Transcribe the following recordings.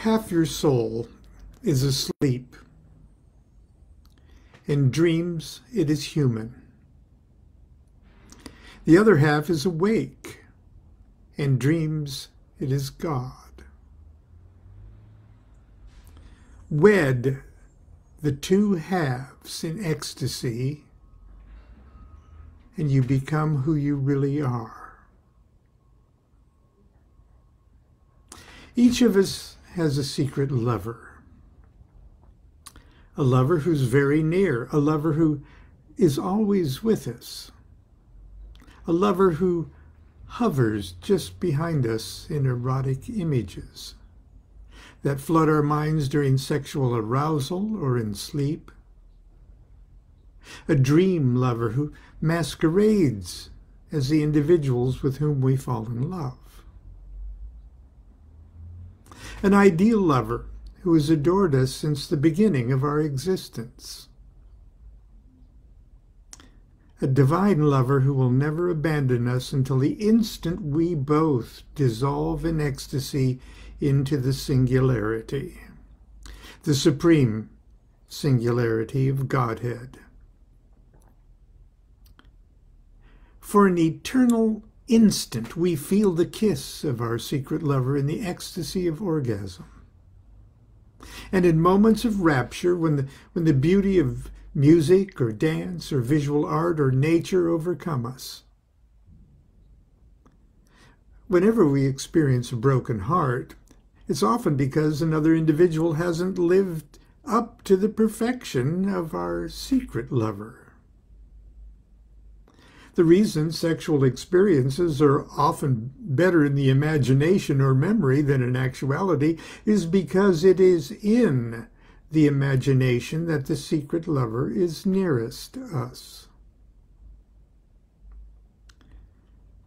half your soul is asleep. In dreams, it is human. The other half is awake. In dreams, it is God. Wed the two halves in ecstasy, and you become who you really are. Each of us has a secret lover. A lover who's very near, a lover who is always with us, a lover who hovers just behind us in erotic images that flood our minds during sexual arousal or in sleep. A dream lover who masquerades as the individuals with whom we fall in love. An ideal lover who has adored us since the beginning of our existence. A divine lover who will never abandon us until the instant we both dissolve in ecstasy into the singularity, the supreme singularity of Godhead. For an eternal instant, we feel the kiss of our secret lover in the ecstasy of orgasm. And in moments of rapture, when the, when the beauty of music or dance or visual art or nature overcome us, whenever we experience a broken heart, it's often because another individual hasn't lived up to the perfection of our secret lover. The reason sexual experiences are often better in the imagination or memory than in actuality is because it is in the imagination that the secret lover is nearest us.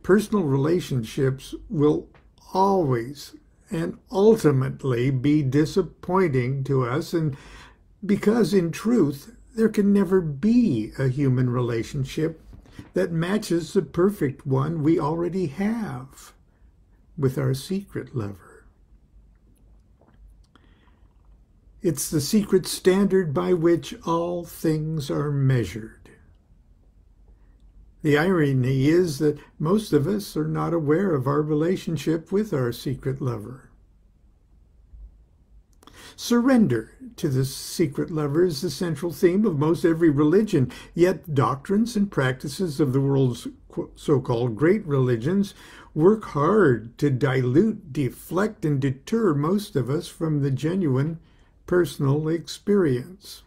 Personal relationships will always and ultimately be disappointing to us and because in truth there can never be a human relationship that matches the perfect one we already have with our secret lover. It's the secret standard by which all things are measured. The irony is that most of us are not aware of our relationship with our secret lover. Surrender to the secret lover is the central theme of most every religion, yet doctrines and practices of the world's so-called great religions work hard to dilute, deflect, and deter most of us from the genuine personal experience.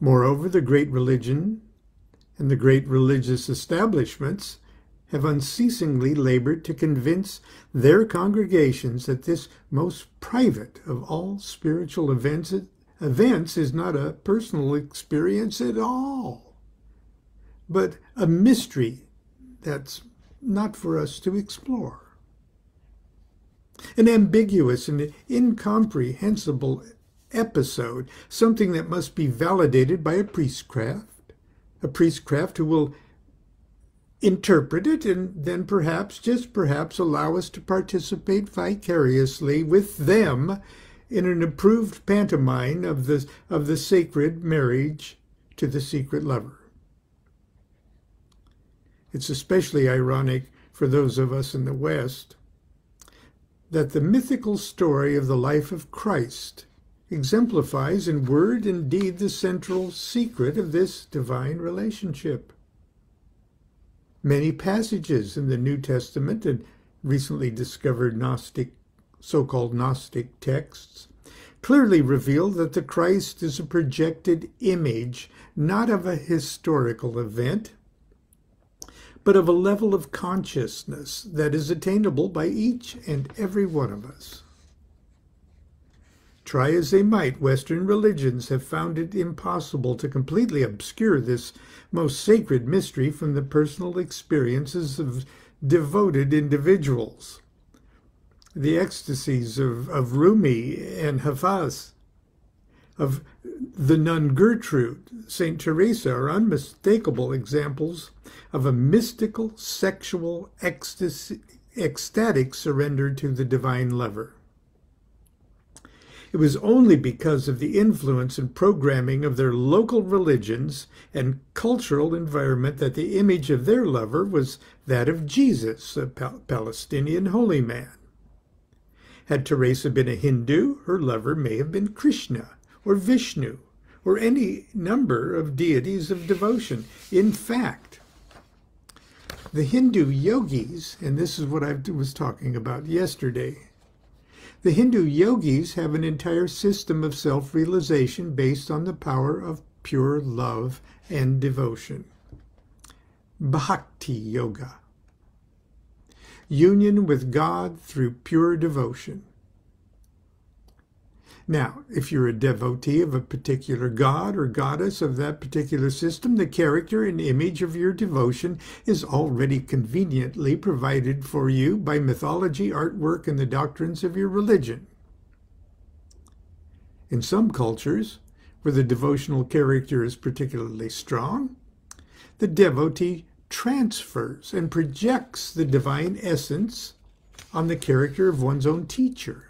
Moreover, the great religion and the great religious establishments have unceasingly labored to convince their congregations that this most private of all spiritual events, events is not a personal experience at all, but a mystery that's not for us to explore. An ambiguous and incomprehensible episode, something that must be validated by a priestcraft a priestcraft who will interpret it and then perhaps, just perhaps, allow us to participate vicariously with them in an approved pantomime of the, of the sacred marriage to the secret lover. It's especially ironic for those of us in the West that the mythical story of the life of Christ exemplifies in word and deed the central secret of this divine relationship. Many passages in the New Testament and recently discovered Gnostic, so-called Gnostic texts clearly reveal that the Christ is a projected image, not of a historical event, but of a level of consciousness that is attainable by each and every one of us. Try as they might, Western religions have found it impossible to completely obscure this most sacred mystery from the personal experiences of devoted individuals. The ecstasies of, of Rumi and Hafez, of the nun Gertrude, St. Teresa are unmistakable examples of a mystical sexual ecstasy, ecstatic surrender to the divine lover. It was only because of the influence and programming of their local religions and cultural environment that the image of their lover was that of Jesus, a Palestinian holy man. Had Teresa been a Hindu, her lover may have been Krishna or Vishnu or any number of deities of devotion. In fact, the Hindu yogis, and this is what I was talking about yesterday, the Hindu yogis have an entire system of self realization based on the power of pure love and devotion. Bhakti Yoga. Union with God through pure devotion. Now, if you're a devotee of a particular god or goddess of that particular system, the character and image of your devotion is already conveniently provided for you by mythology, artwork, and the doctrines of your religion. In some cultures, where the devotional character is particularly strong, the devotee transfers and projects the divine essence on the character of one's own teacher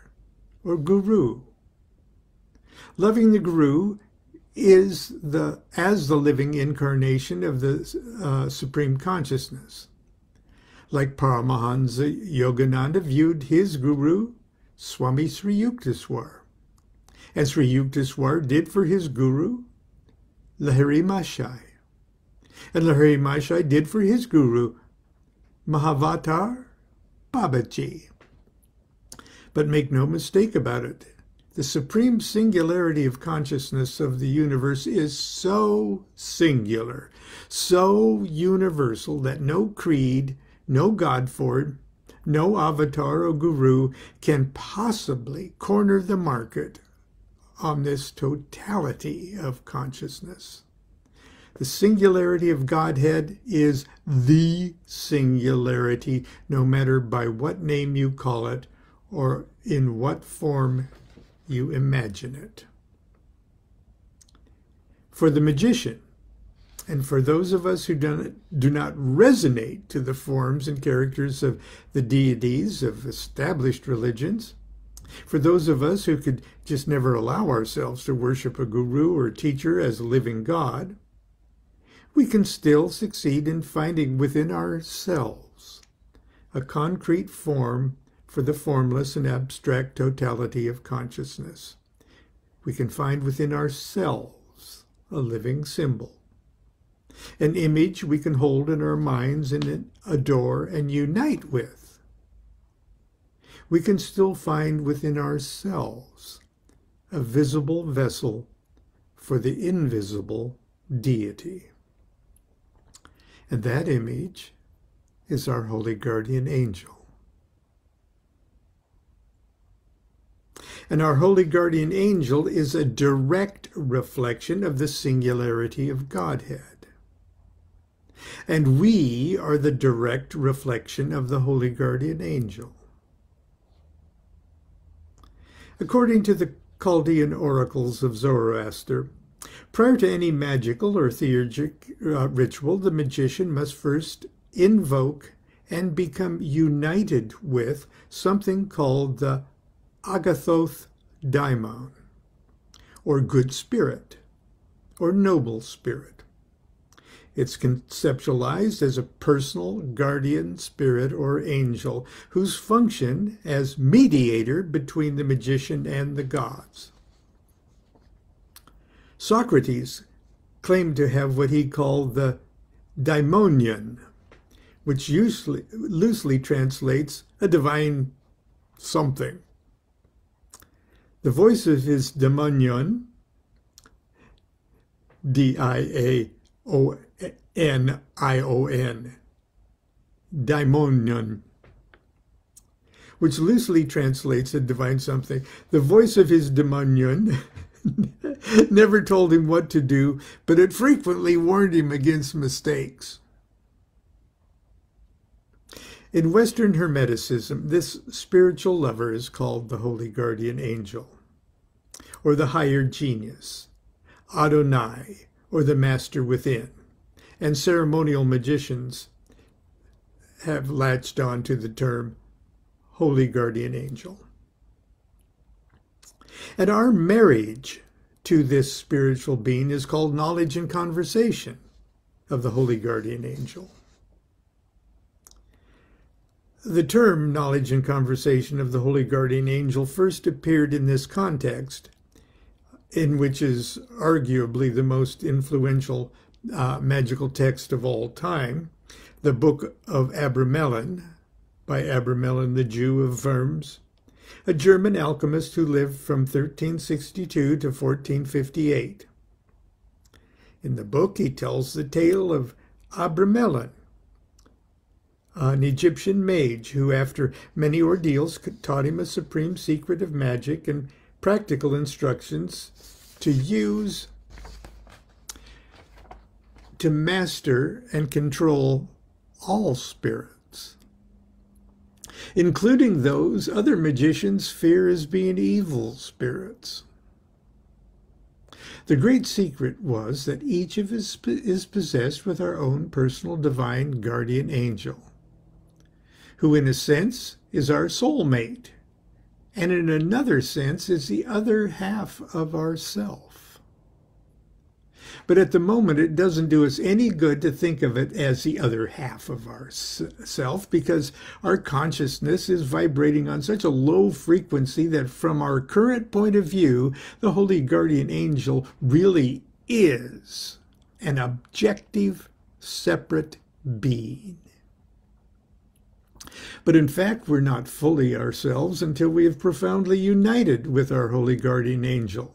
or guru Loving the Guru is the as the living incarnation of the uh, supreme consciousness. Like Paramahansa Yogananda viewed his guru, Swami Sri Yukteswar, and Sri Yukteswar did for his guru, Lahiri Mahasaya. And Lahiri Mahasaya did for his guru, Mahavatar Babaji. But make no mistake about it, the supreme singularity of consciousness of the universe is so singular, so universal that no creed, no God form, no avatar or guru can possibly corner the market on this totality of consciousness. The singularity of Godhead is the singularity, no matter by what name you call it or in what form you imagine it. For the magician, and for those of us who do not resonate to the forms and characters of the deities of established religions, for those of us who could just never allow ourselves to worship a guru or teacher as a living God, we can still succeed in finding within ourselves a concrete form for the formless and abstract totality of consciousness. We can find within ourselves a living symbol, an image we can hold in our minds and adore and unite with. We can still find within ourselves a visible vessel for the invisible deity. And that image is our holy guardian angel. And our holy guardian angel is a direct reflection of the singularity of Godhead. And we are the direct reflection of the holy guardian angel. According to the Chaldean oracles of Zoroaster, prior to any magical or theurgic uh, ritual, the magician must first invoke and become united with something called the Agathos Daimon, or good spirit, or noble spirit. It's conceptualized as a personal guardian spirit or angel whose function as mediator between the magician and the gods. Socrates claimed to have what he called the daimonion, which usually, loosely translates a divine something. The voice of his daimonion, D-I-A-O-N-I-O-N, daimonion, which loosely translates a divine something. The voice of his daimonion never told him what to do, but it frequently warned him against mistakes. In Western Hermeticism, this spiritual lover is called the Holy Guardian Angel or the higher genius, Adonai, or the master within. And ceremonial magicians have latched on to the term holy guardian angel. And our marriage to this spiritual being is called knowledge and conversation of the holy guardian angel. The term knowledge and conversation of the holy guardian angel first appeared in this context, in which is arguably the most influential uh, magical text of all time, the Book of Abramelin by Abraham the Jew of Worms, a German alchemist who lived from 1362 to 1458. In the book, he tells the tale of Abramelin, an Egyptian mage who, after many ordeals, taught him a supreme secret of magic and practical instructions to use to master and control all spirits, including those other magicians fear as being evil spirits. The great secret was that each of us is possessed with our own personal divine guardian angel, who in a sense is our soulmate, and in another sense is the other half of ourself. But at the moment, it doesn't do us any good to think of it as the other half of ourself because our consciousness is vibrating on such a low frequency that from our current point of view, the Holy Guardian Angel really is an objective, separate being. But in fact, we're not fully ourselves until we have profoundly united with our holy guardian angel.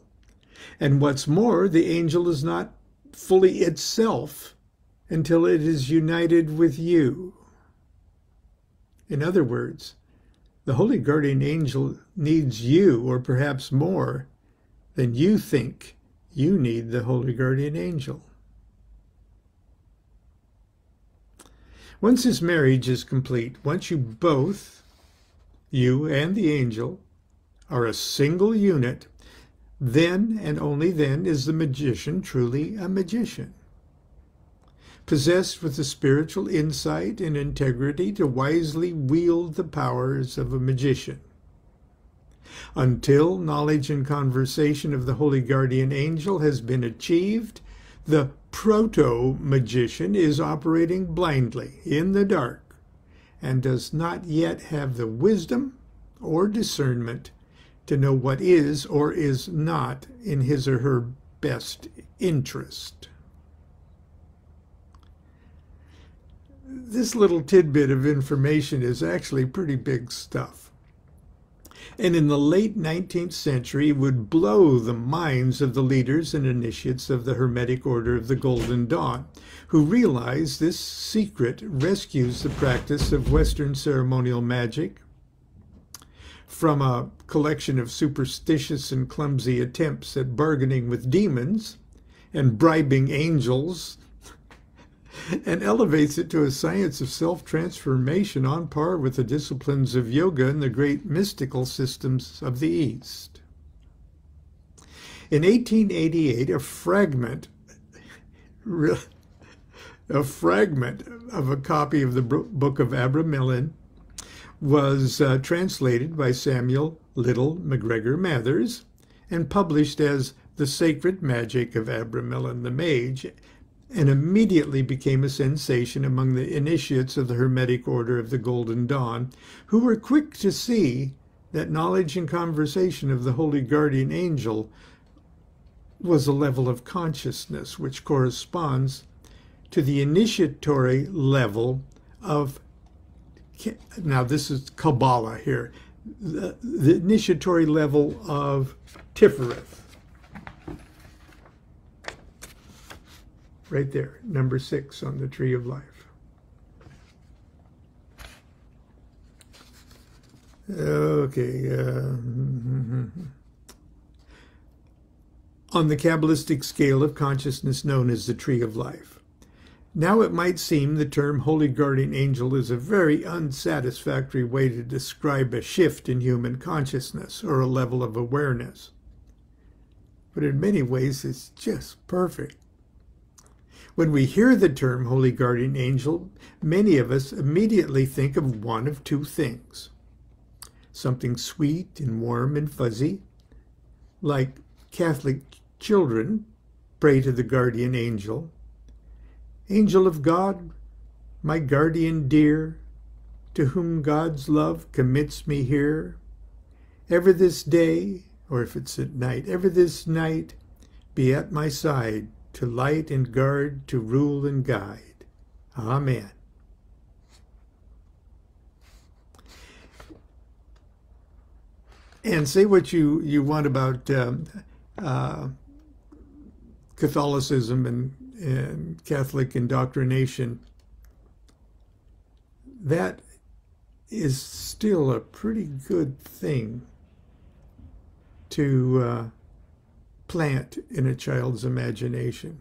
And what's more, the angel is not fully itself until it is united with you. In other words, the holy guardian angel needs you, or perhaps more than you think you need the holy guardian angel. Once his marriage is complete, once you both, you and the angel, are a single unit, then and only then is the magician truly a magician. Possessed with the spiritual insight and integrity to wisely wield the powers of a magician. Until knowledge and conversation of the holy guardian angel has been achieved, the proto magician is operating blindly in the dark and does not yet have the wisdom or discernment to know what is or is not in his or her best interest. This little tidbit of information is actually pretty big stuff. And in the late 19th century would blow the minds of the leaders and initiates of the Hermetic Order of the Golden Dawn, who realized this secret rescues the practice of Western ceremonial magic from a collection of superstitious and clumsy attempts at bargaining with demons and bribing angels, and elevates it to a science of self transformation on par with the disciplines of yoga and the great mystical systems of the East. In 1888, a fragment, a fragment of a copy of the Book of Abramelin was uh, translated by Samuel Liddell MacGregor Mathers and published as The Sacred Magic of Abramelin the Mage, and immediately became a sensation among the initiates of the Hermetic Order of the Golden Dawn, who were quick to see that knowledge and conversation of the Holy Guardian Angel was a level of consciousness which corresponds to the initiatory level of now this is Kabbalah here, the, the initiatory level of Tifereth. Right there, number six on the tree of life. Okay. Uh, on the Kabbalistic scale of consciousness known as the tree of life. Now it might seem the term holy guardian angel is a very unsatisfactory way to describe a shift in human consciousness or a level of awareness. But in many ways, it's just perfect. When we hear the term holy guardian angel, many of us immediately think of one of two things something sweet and warm and fuzzy, like Catholic children pray to the guardian angel. Angel of God, my guardian dear, to whom God's love commits me here, ever this day, or if it's at night, ever this night, be at my side to light and guard, to rule and guide. Amen. And say what you, you want about um, uh, Catholicism and, and Catholic indoctrination. That is still a pretty good thing to uh, plant in a child's imagination,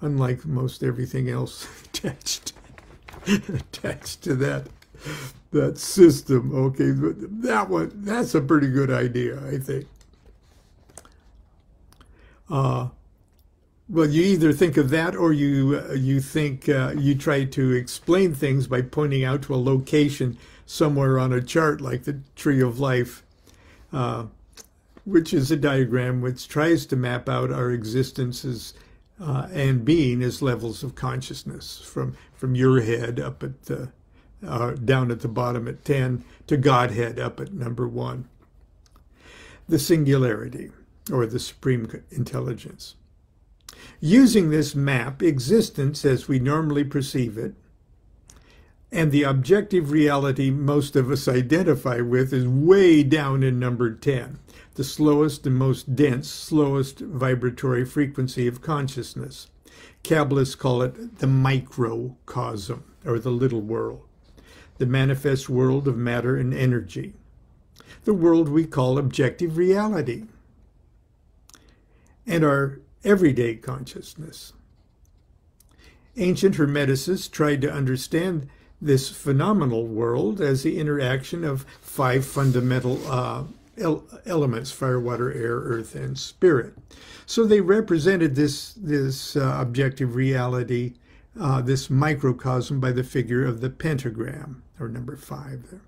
unlike most everything else attached attached to that that system. Okay, but that one that's a pretty good idea, I think. Uh, well, you either think of that or you uh, you think uh, you try to explain things by pointing out to a location somewhere on a chart like the Tree of Life. Uh, which is a diagram which tries to map out our existences uh, and being as levels of consciousness from from your head up at the uh, down at the bottom at 10 to Godhead up at number one. The singularity or the supreme intelligence. Using this map, existence as we normally perceive it, and the objective reality most of us identify with is way down in number 10 the slowest and most dense, slowest vibratory frequency of consciousness. Kabbalists call it the microcosm, or the little world, the manifest world of matter and energy, the world we call objective reality, and our everyday consciousness. Ancient Hermeticists tried to understand this phenomenal world as the interaction of five fundamental uh, elements fire, water, air, earth, and spirit. So they represented this, this uh, objective reality, uh, this microcosm, by the figure of the pentagram, or number five there.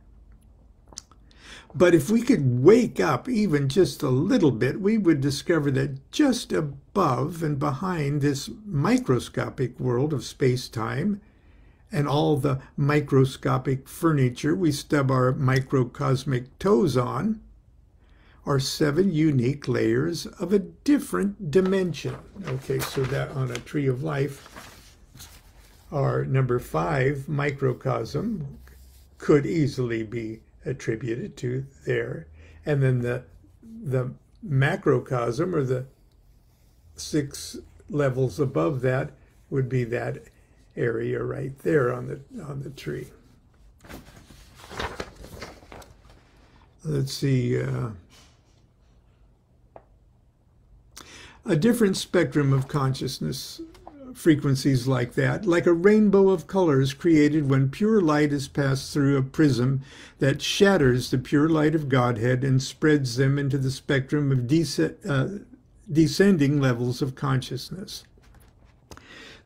But if we could wake up even just a little bit, we would discover that just above and behind this microscopic world of space time and all the microscopic furniture we stub our microcosmic toes on, are seven unique layers of a different dimension. Okay, so that on a tree of life, our number five microcosm could easily be attributed to there. And then the the macrocosm or the six levels above that would be that area right there on the on the tree. Let's see. Uh, a different spectrum of consciousness frequencies like that, like a rainbow of colors created when pure light is passed through a prism that shatters the pure light of Godhead and spreads them into the spectrum of uh, descending levels of consciousness.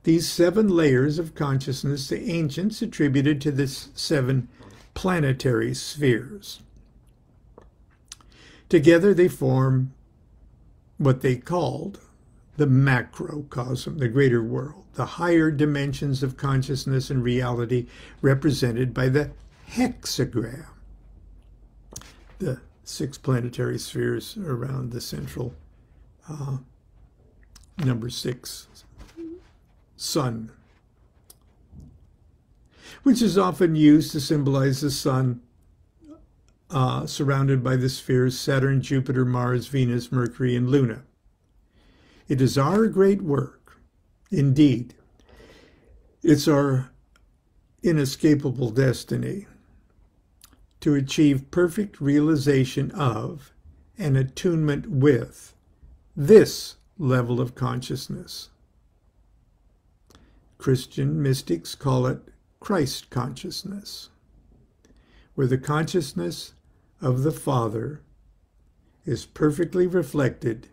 These seven layers of consciousness the ancients attributed to the seven planetary spheres. Together they form what they called the macrocosm, the greater world, the higher dimensions of consciousness and reality represented by the hexagram, the six planetary spheres around the central uh, number six sun, which is often used to symbolize the sun uh, surrounded by the spheres Saturn, Jupiter, Mars, Venus, Mercury, and Luna. It is our great work, indeed. It's our inescapable destiny to achieve perfect realization of and attunement with this level of consciousness. Christian mystics call it Christ consciousness, where the consciousness of the Father is perfectly reflected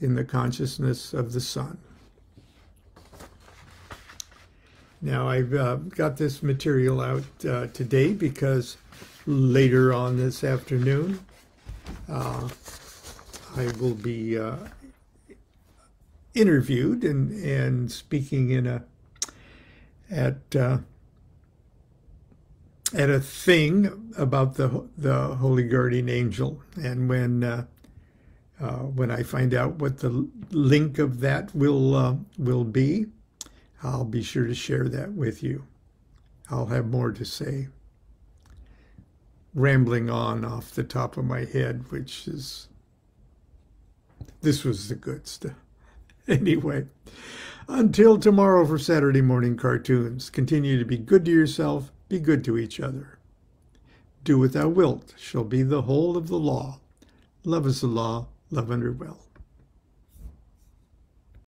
in the consciousness of the Son. Now, I've uh, got this material out uh, today because later on this afternoon, uh, I will be uh, interviewed and, and speaking in a at uh, at a thing about the the holy guardian angel, and when uh, when I find out what the link of that will will be, I'll be sure to share that with you. I'll have more to say. Rambling on off the top of my head, which is, this was the good stuff. Anyway, until tomorrow for Saturday morning cartoons, continue to be good to yourself, be good to each other. Do what thou wilt shall be the whole of the law. Love is the law, love under will.